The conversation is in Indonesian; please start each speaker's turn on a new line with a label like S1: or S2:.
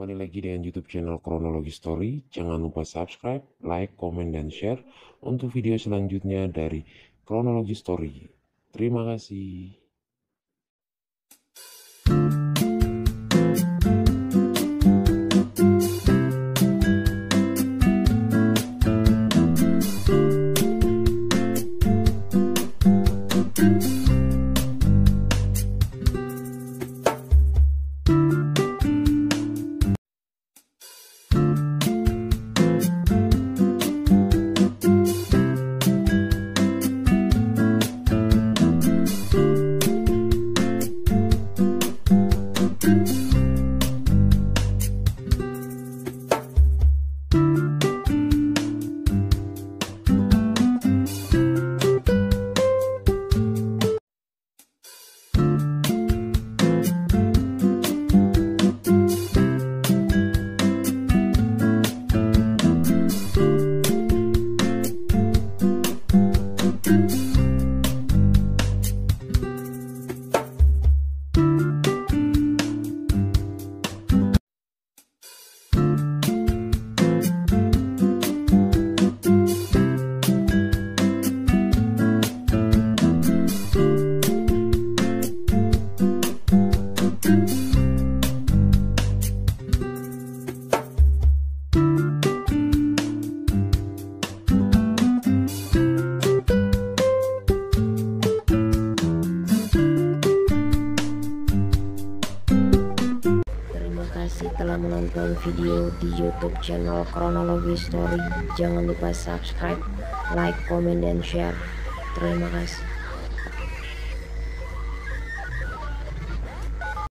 S1: kembali lagi dengan YouTube channel Kronologi Story. Jangan lupa subscribe, like, komen, dan share untuk video selanjutnya dari Kronologi Story. Terima kasih.
S2: Kasih telah menonton video di YouTube channel Kronologi Story. Jangan lupa subscribe, like, komen, dan share. Terima kasih.